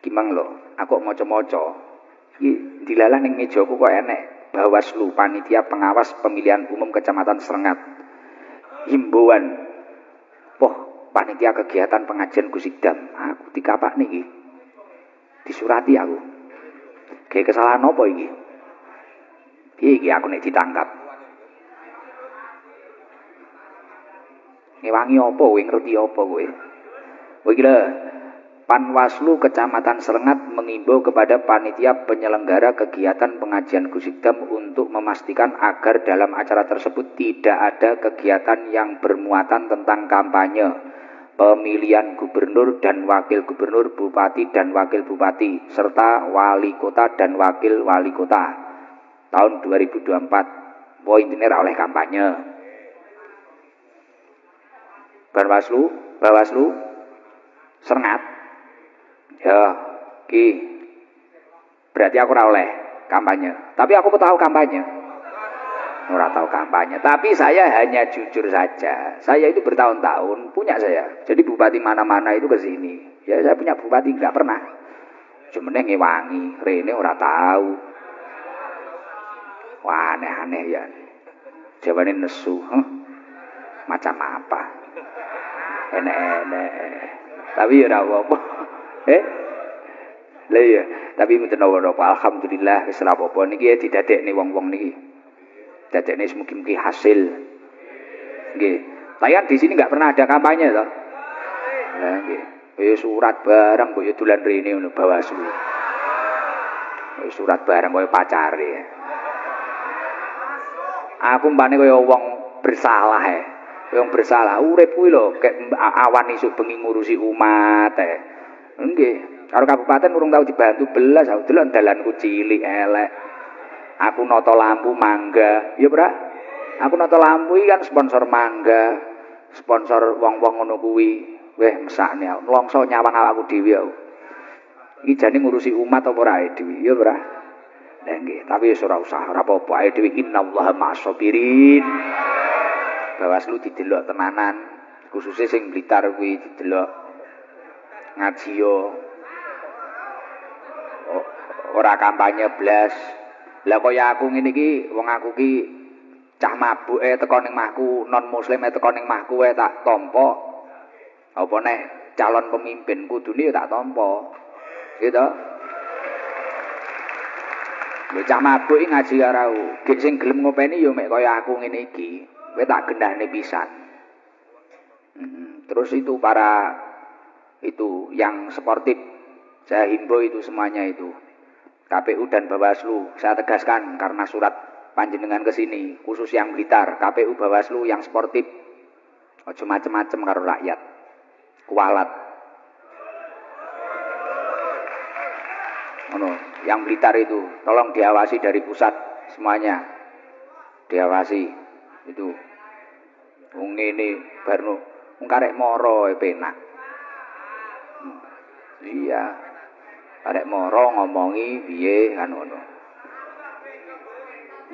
Gimang lho, aku maca-maca. Iki dilalah ning mejaku kok enek Bawaslu panitia pengawas pemilihan umum Kecamatan Serengat. Himbauan. Poh, panitia kegiatan pengajian Gusidam. Aku dikapak niki. Disurati aku. Kayak kesalahan apa iki? Iki aku nek ditangkap? Ngewangi apa kowe ngerti apa kowe? Kowe iki Panwaslu Kecamatan Serengat mengimbau kepada panitia penyelenggara kegiatan pengajian Gusidam untuk memastikan agar dalam acara tersebut tidak ada kegiatan yang bermuatan tentang kampanye, pemilihan gubernur dan wakil gubernur, bupati dan wakil bupati, serta wali kota dan wakil wali kota tahun 2024. Poin ini oleh kampanye. Bawaslu, Bawaslu, Serengat, Ya, ki. Berarti aku ora oleh kampanye. Tapi aku tahu kampanye. Ora tahu kampanye. Tapi saya hanya jujur saja. Saya itu bertahun-tahun punya saya. Jadi bupati mana-mana itu ke sini. Ya saya punya bupati nggak pernah. Cuma ngewangi, Rene ora tahu. Wah aneh-aneh ya. Jawabannya nesu. Huh? Macam apa? Enek-enek. Tapi ya apa-apa. Eh? Lah iya, tapi mboten napa alhamdulillah wis ora apa-apa niki ya didadekne wong-wong niki. Dadekne semugi-mugi hasil. Nggih. Saya di sini nggak pernah ada kampanye toh. Lah nggih. Ya surat barang kok ya dolan rene ngono Bawaslu. Ya surat barang koyo pacare. Aku mbane koyo wong bersalah ya. Wong bersalah urip kuwi lho kek awan isuk bengi ngurusi umat eh. Nggih, karo kabupaten urung tau dibantu belas, aku delok dalanku cilik elek. Aku noto lampu mangga, ya Bra. Aku noto lampu iki kan sponsor mangga, sponsor wong-wong ngono kuwi. Weh mesakne aku, nlongso nyawang awakku dhewe aku. Iki jane ngurusi umat apa ora dhewe, ya Bra. Lah nggih, tapi wis ora usah, ora apa-apa ae dhewe innallaha ma'asabirin. Bawaslu didelok tenanan, khususnya sing Blitar kuwi didelok ngaji yo ora kampanye blas lah kaya aku ngene iki wong aku ki cah mabuk e teko ning mahku non muslim e teko ning mahku e tak tampa. Apa nek calon pemimpin kudune ya tak tampa. Gitu. Lho cah mabuk iki ngaji karo gek sing gelem ngopeni yo mek kaya aku ngene iki. Kowe tak gendahne pisan. Hmm, terus itu para itu yang sportif. Saya himbau itu semuanya itu KPU dan Bawaslu. Saya tegaskan karena surat panjenengan ke sini khusus yang Blitar KPU Bawaslu yang sportif. Ojo macem-macem karo rakyat. Kualat. Ono yang Blitar itu tolong diawasi dari pusat semuanya. Diawasi itu. Wong ini baru wong karek moro penak Iya. Arek moro ngomongi piye kan ngono.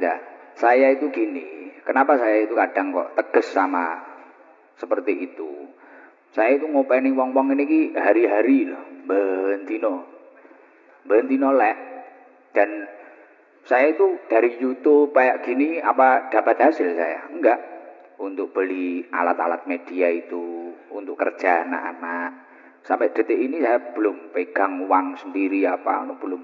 Ya, saya itu gini. Kenapa saya itu kadang kok tegas sama seperti itu? Saya itu ngopeni wong-wong ini ki hari-hari loh, bentino. Bentino lek. Dan saya itu dari YouTube kayak gini apa dapat hasil saya? Enggak. Untuk beli alat-alat media itu, untuk kerja anak-anak, Sampai detik ini saya belum pegang uang sendiri apa, belum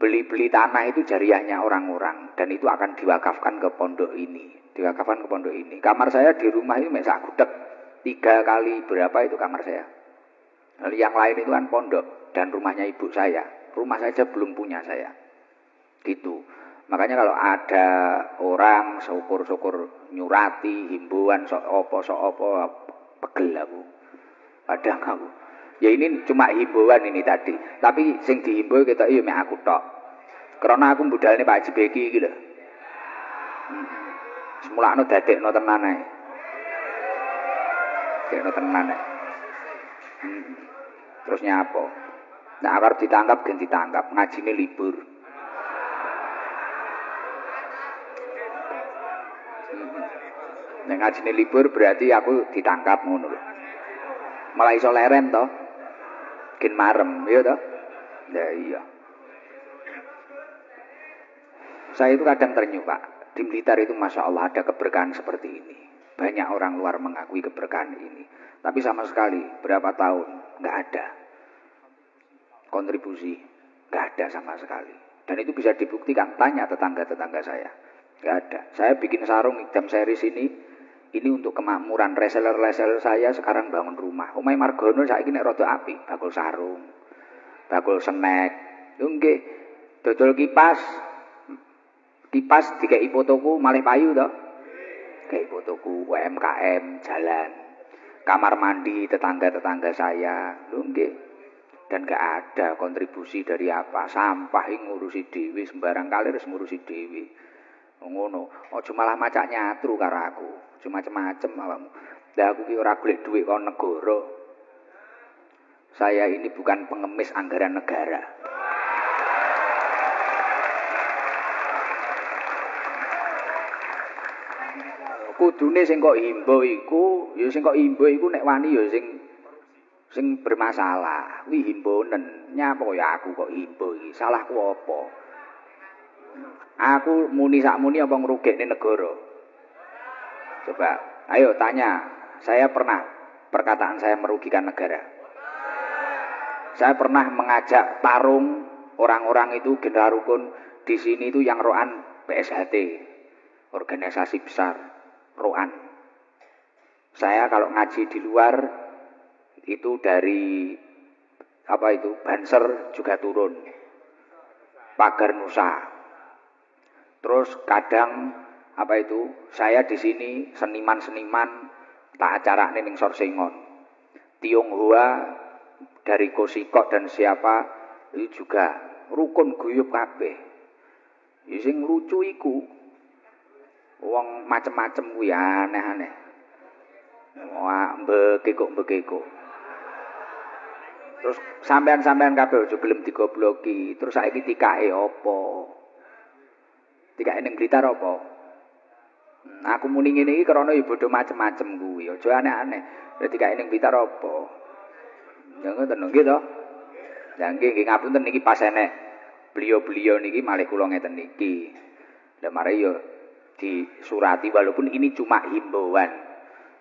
beli-beli tanah itu jariahnya orang-orang dan itu akan diwakafkan ke pondok ini, diwakafkan ke pondok ini. Kamar saya di rumah itu mesak gudeg tiga kali berapa itu kamar saya. Lalu yang lain itu kan pondok dan rumahnya ibu saya. Rumah saja belum punya saya. Gitu. Makanya kalau ada orang syukur-syukur nyurati, himbauan sok opo sok opo pegel aku. Padahal kamu. Ya ini cuma himbauan ini tadi. Tapi sing dihimbau kita iya mek aku tok. Karena aku budalne Pak Haji Beki iki lho. Hmm. Semulakno dadekno tenan ae. Dadekno tenan ae. Hmm. Terus nyapa? Nah, agar ditangkap gen ditangkap, ngajine libur. Hmm. Nek ngajine libur berarti aku ditangkap ngono lho. Malah iso leren to. gen marem, ya toh? Ya iya. Saya itu kadang terenyuh, Pak. Di Blitar itu Masya Allah ada keberkahan seperti ini. Banyak orang luar mengakui keberkahan ini. Tapi sama sekali berapa tahun nggak ada kontribusi, nggak ada sama sekali. Dan itu bisa dibuktikan. Tanya tetangga-tetangga saya, nggak ada. Saya bikin sarung jam series ini, ini untuk kemakmuran reseller-reseller saya sekarang bangun rumah. Umay Margono saya ini rodo api, bakul sarung, bakul snack, nggih. Dodol kipas, kipas tiga ipotoku malih payu toh. Kayak ipotoku UMKM jalan. Kamar mandi tetangga-tetangga saya, nggih. Dan gak ada kontribusi dari apa. Sampah ngurusi dewi, sembarang kali harus ngurusi dewi. Ngono, oh malah macak nyatru karo aku. Cuma macem-macem awakmu. Lah aku ki ora golek dhuwit kok negara. Saya ini bukan pengemis anggaran negara. kudune sing kok himbo iku ya sing kok himbo iku nek wani ya sing sing bermasalah kuwi himbonen nyapa ya aku kok himbo iki salahku apa aku muni sak muni apa ngrugekne negara? Coba ayo tanya. Saya pernah perkataan saya merugikan negara. Saya pernah mengajak tarung orang-orang itu general rukun di sini itu yang roan PSHT organisasi besar roan. Saya kalau ngaji di luar itu dari apa itu banser juga turun. Pagar nusa terus kadang apa itu saya di sini seniman-seniman tak acara ning Sorsengon Tionghoa dari Kosikok dan siapa itu juga rukun guyup kabeh sing lucu iku macem-macem kuwi aneh-aneh. Wah, bekekuk-bekekuk. Terus sampean-sampean kabeh aja gelem digobloki. Terus saiki tikake apa? Tikake ning Blitar apa? Hmm, aku muni ngene iki krana ya bodho macem-macem kuwi. Aja aneh-aneh. Lah tikake ning Blitar apa? Ya ngoten nggih to. Ya nggih nggih ngapunten niki pas enek beliau-beliau niki malih kula ngeten niki. Lah mare yo disurati walaupun ini cuma himbauan.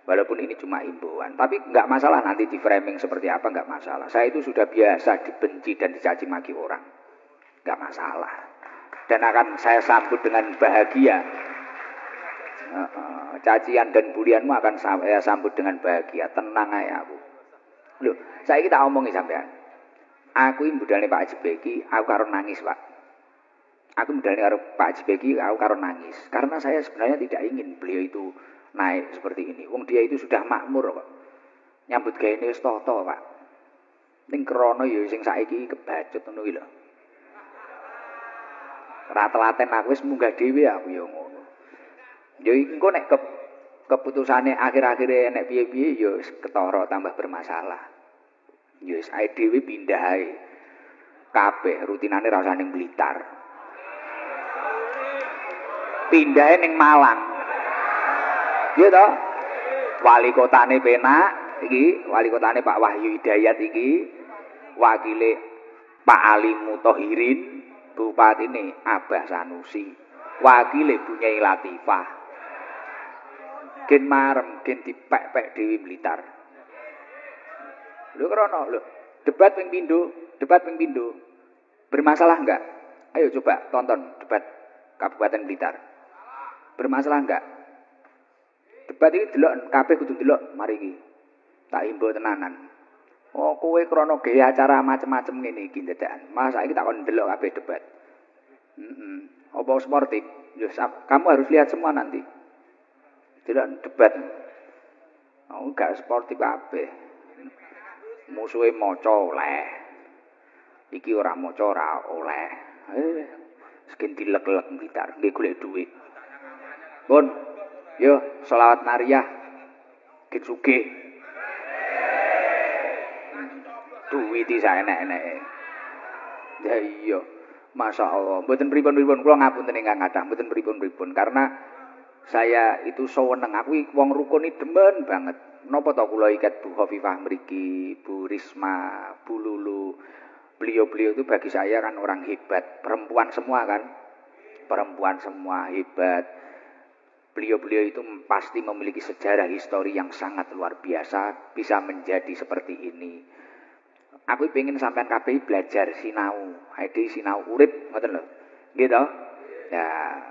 Walaupun ini cuma himbauan, tapi nggak masalah nanti di framing seperti apa nggak masalah. Saya itu sudah biasa dibenci dan dicaci maki orang, nggak masalah. Dan akan saya sambut dengan bahagia. cacian dan bulianmu akan saya sambut dengan bahagia. Tenang aja aku. Loh, saya kita omongi sampean. Aku ini budalnya Pak Haji Beki, aku karo nangis Pak. Aku medalnya karo Pak Jibeki, aku karo nangis. Karena saya sebenarnya tidak ingin beliau itu naik seperti ini. Wong dia itu sudah makmur kok. Nyambut gaya ini toto Pak. Ning krono ya sing saiki kebacut ngono lho. Rat-laten aku wis munggah dhewe aku ya ngono. Ya engko nek ke, keputusane akhir-akhir nek piye-piye ya ketara tambah bermasalah. Ya wis ae dhewe pindah ae. Kabeh rutinane rasane Blitar. pindahe ning Malang. Iya toh? Wali kotane penak iki, wali kotane Pak Wahyu Hidayat iki, wakile Pak Ali Mutohirin, bupati ini Abah Sanusi, wakile Bunyai Latifah. Gen marem, gen dipek-pek Dewi Blitar. Lho krono, lho. Debat ping pindho, debat ping pindho. Bermasalah enggak? Ayo coba tonton debat Kabupaten Blitar. Bermasalah enggak? Debat iki delok kabeh kudu delok mari iki. Tak imbo tenanan. Oh, kowe krana gawe acara macem-macem ngene iki dedekan. Mas saiki tak kon delok kabeh debat. Heeh. Mm Apa sportif? Yo, kamu harus lihat semua nanti. Delok debat. Oh, enggak sportif kabeh. Musuhe maca oleh. Iki ora maca ora oleh. Eh, sekin dilek-lek blitar, nggih golek dhuwit. Pun, yo selawat Maria, kitsuke. Duwiti saya enek-enek. Ya iya, Masya Allah. Mboten pripun-pripun, kula ngapunten ingkang kathah, mboten pripun-pripun karena saya itu seweneng, aku wong rukun demen banget. Napa to kula iket Bu Khofifah mriki, Bu Risma, Bu Lulu. Beliau-beliau itu bagi saya kan orang hebat, perempuan semua kan. Perempuan semua hebat. Beliau-beliau itu pasti memiliki sejarah histori yang sangat luar biasa, bisa menjadi seperti ini. Aku pengen sampean kabeh belajar sinau, ade sinau urip ngoten lho. Gitu. Ya,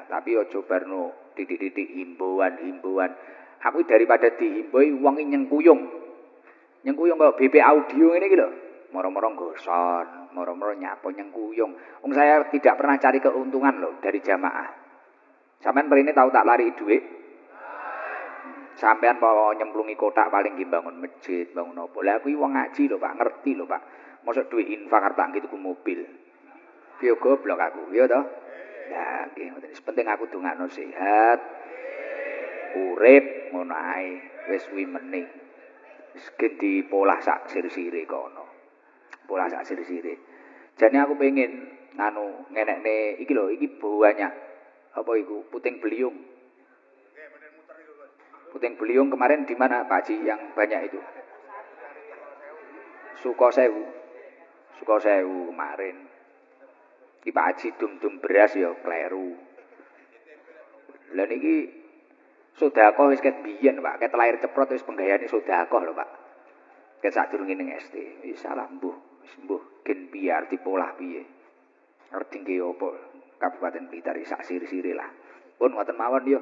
tapi ojo barno didik-didik himbauan-himbauan. Aku daripada dihimbau wong nyengkuyung. Nyengkuyung kok BP audio ini gitu. Moro-moro goson, moro-moro nyapo nyengkuyung. Wong saya tidak pernah cari keuntungan loh dari jamaah. Sampean ini tahu tak lari duit? Sampean mau nyemplungi kotak paling nggih bangun masjid, bangun apa. Lah kuwi wong ngaji lho, Pak, ngerti lho, Pak. Mosok duit infak arep gitu ku mobil. Ki goblok aku, ya toh? Ya, nggih, penting aku dongakno sehat. Urip ngono ae, wis kuwi mening. Wis polah sak sir-sire kono. Polah sak sir-sire. Jane aku pengen anu ngenekne iki lho, iki banyak apa iku puting beliung. Puting beliung kemarin di mana Pak Haji yang banyak itu? Sukosewu. Sukosewu kemarin. Ki Pak Haji dum-dum beras ya kleru. Lah niki sedekah wis ket biyen, Pak. Ket lahir ceprot wis penggayane sedekah lho, Pak. Ket sadurunge ning SD. Wis salah mbuh, wis gen biar dipolah piye. Ngerti nggih apa Kabupaten Blitar sak siri-siri lah. Pun ngoten mawon yo.